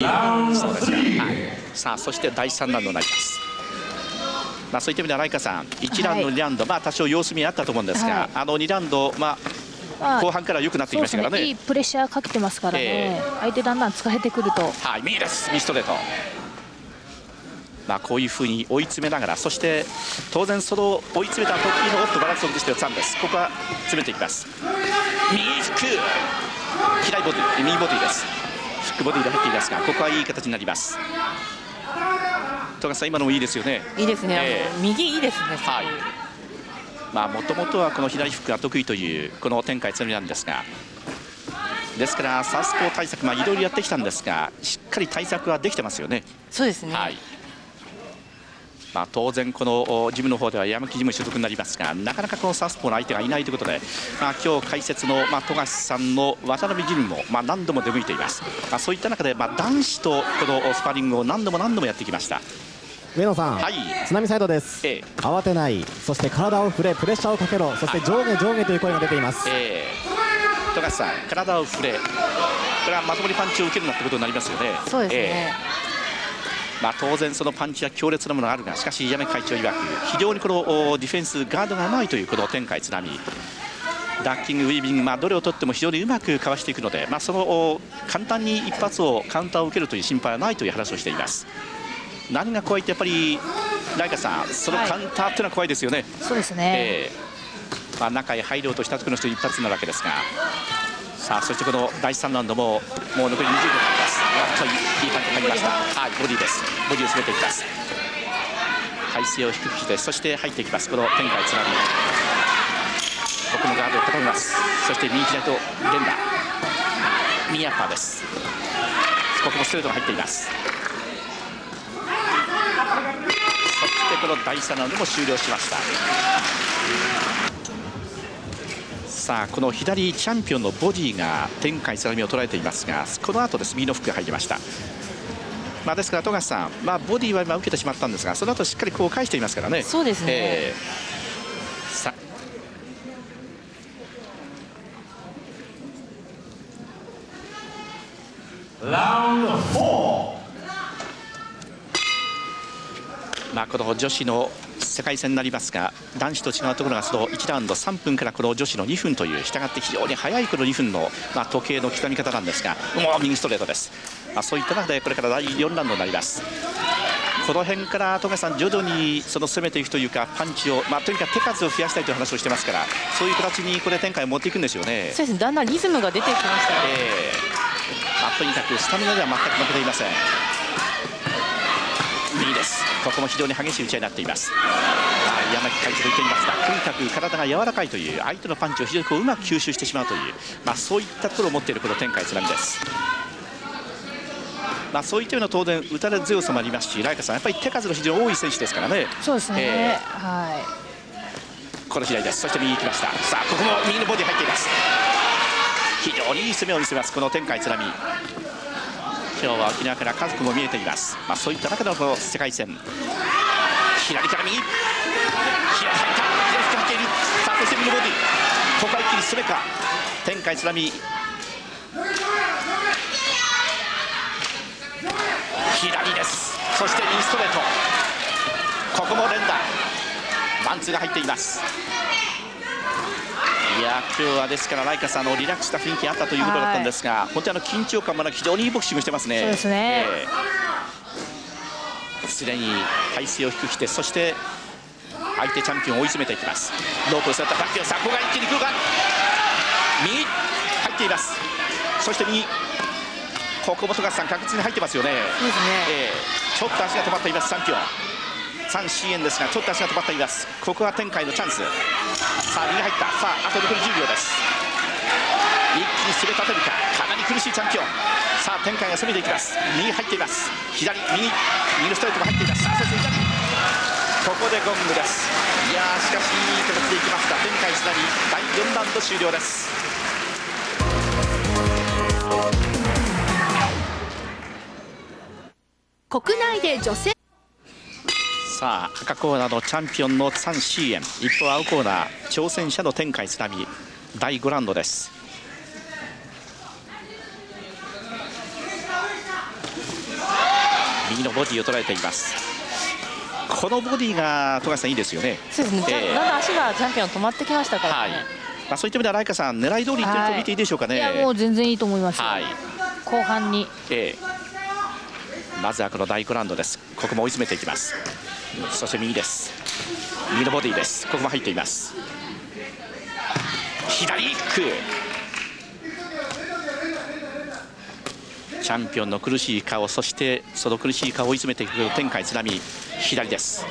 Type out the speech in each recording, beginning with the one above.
そうですか、はい、さあそして第3ラウンドになります。まあ、そういった意味ではライカさん1ラウンド、2ラウンド、まあ、多少様子見あったと思うんですが、はい、あの2ラウンド、まあ、後半から良くなってきましたからね、ね、いいプレッシャーかけてますからね、えー、相手だんだん疲れてくると。はい右です。右ストレート。まあ、こういうふうに追い詰めながらそして当然その追い詰めた時のおっとバランスを崩して3ですここは詰めていきます。右フック左ボディ。右ボディです。フックボディで入っていますがここはいい形になります。戸さん今のもいいですよね。いいですね、えー、右いいですねはい。まあもともとはこの左フックが得意というこの天海つみなんですが。ですからサウスポー対策まあいろいろやってきたんですがしっかり対策はできてますよね。そうですね。はいまあ、当然、このジムの方では山木ジム所属になりますがなかなかこのサウスポーの相手がいないということで、まあ今日解説の、まあ、富樫さんの渡辺ジムも、まあ、何度も出向いています、まあ、そういった中で、まあ、男子とこのスパーリングを何度も何度もやってきました。上野さん、はい、津波サイドです、ええ、慌てない。そして体を振れプレッシャーをかけろ。そして上下上下という声が出ています、えー、富樫さん体を振れ。これはまともにパンチを受けるなってことになりますよね。そうですね、えー、まあ、当然、そのパンチは強烈なものがあるがしかし、矢目会長曰く非常にこのディフェンスガードがうまいというこの天海津波。ダッキング、ウィービング、まあ、どれをとっても非常にうまくかわしていくので、まあ、その簡単に一発をカウンターを受けるという心配はないという話をしています。何が怖いってやっぱりライカさんそのカウンターっていうのは怖いですよね、はい、そうですね、えー、まあ、中へ入ろうとした時の人一発なわけですが。さあそしてこの第3ラウンドももう残り20秒といい感じになりましたはいボディです。ボディを滑っていきます。体勢を低くしてそして入っていきます。この天海津波ここもガードを固めます。そして右左と連打。右アッパーです。ここもストレートが入っています。そしてこの第3ラウンドも終了しました。さあこの左チャンピオンのボディが天海さみを捉えていますがこの後です。右のフックが入りました。まあ、ですから富樫さん、まあ、ボディは今受けてしまったんですがその後しっかりこう返していますからね。そうですね、えー、さラウンド4まあ、この女子の世界戦になりますが男子と違うところがその1ラウンド3分からこの女子の2分というしたがって非常に速いこの2分の、まあ、時計の刻み方なんですがもう右ストレートです、まあ、そういった中でこれから第4ラウンドになりますこの辺から富樫さん徐々にその攻めていくというかパンチを、まあ、とにかく手数を増やしたいという話をしてますからそういう形にこれ展開を持っていくんですよねそうですだんだんリズムが出てきました、ね、えーまあ、とにかくスタミナでは全く負けていませんここも非常に激しい打ち合いになっています。山木会長と言っていますがとにかく体が柔らかいという相手のパンチを非常にこううまく吸収してしまうという、まあ、そういったところを持っているこの天海津波です。まあ、そういったような当然打たれ強さもありますしライカさんやっぱり手数が非常に多い選手ですからね。そうですね、えー、はい。この左です。そして右行きました。さあここも右のボディ入っています。非常にいい攻めを見せますこの天海津波今日は沖縄から家族も見えています、まあ、そういった中でのこの世界戦。左から右。左入った左深入っている。さあそして右ボディ。ここは一気に進めか天海津波。左です。そして右ストレート。ここも連打。ワンツーが入っています。いや今日はですからライカさんのリラックスした雰囲気あったということだったんですが、本当にあの緊張感もなく非常にいいボクシングしてますね。そうですね。す、で、に体勢を低くしてそして相手チャンピオンを追い詰めていきます。ロープを座ったバックさあここが一気に来るか。右入っています。そして右ここも富樫さん確実に入ってますよね。そうですね。えー、ちょっと足が止まっていますチャンピオン。3 c 円ですがちょっと足が止まっていますここは展開のチャンスさあ右入った。さああと残り10秒です。一気に滑り立てるか。かなり苦しいチャンピオン。さあ展開が攻めていきます。右入っています。左右。右のストレートが入っています。さあそして左。ここでゴングです。いやしかしいい形でいきました。展開つなり第4ラウンド終了です。国内で女性さあ赤コーナーのチャンピオンのツァン・シーエン。一方青コーナー挑戦者の天海津波。第5ラウンドです。右のボディを捉えています。このボディが富樫さんいいですよね。そうですね、えー、だんだん足がチャンピオン止まってきましたから、ね、はい。まあ、そういった意味ではライカさん狙い通りいってると見ていいでしょうかね、はい、いやもう全然いいと思います、はい、後半に、えー、まずはこの第5ラウンドです。ここも追い詰めていきますそして右です。右のボディです。ここも入っています。左キック。チャンピオンの苦しい顔そしてその苦しい顔を追い詰めていく天海津波左です、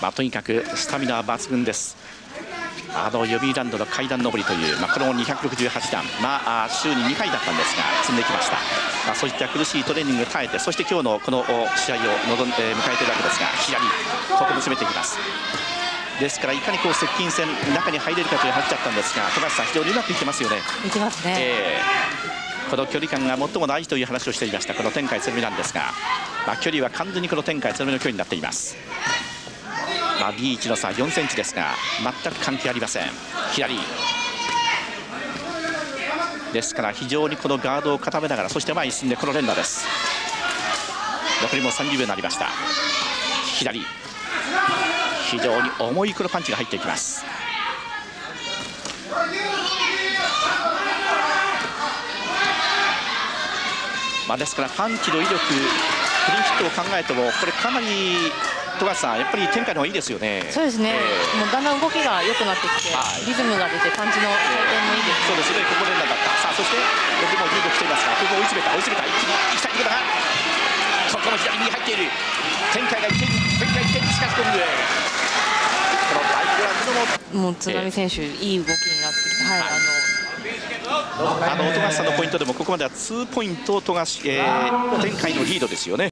まあ、とにかくスタミナは抜群です。あの予備ランドの階段上りという、まあ、この268段、まあ、週に2回だったんですが積んできました、まあ、そういった苦しいトレーニングを耐えてそして今日のこの試合を望ん、えー、迎えているわけですが左ここも詰めていきます。ですからいかにこう接近戦中に入れるかという話だったんですが富樫さん非常にうまくいってますよね。いきますね、えー、この距離感が最も大事という話をしていましたこの天海鶴見なんですが、まあ、距離は完全にこの天海鶴見の距離になっていますまあ、B1 の差4センチですが全く関係ありません。左。ですから非常にこのガードを固めながらそして前に進んでこの連打です。残りも30秒になりました。左。非常に重いこのパンチが入っていきます。まあ、ですからパンチの威力クリーンヒットを考えてもこれかなり富樫さん、やっぱり展開の方がいいですよね。そうですね。えー、もうだんだん動きが良くなってきて、はい、リズムが出てパンチの回転もいいです、ね、そうですね。ここでだった。さあそしてよくもリードしていますが、ここ追い詰めた追い詰めた一気に行きたいところだが、ここも左に入っている。展開が一点展開一点しかしこの第5ラウンドももう津波選手、えー、いい動きになってきて、はい、はいあのあの富樫さんのポイントでもここまでは2ポイント富樫、えー、展開のリードですよね。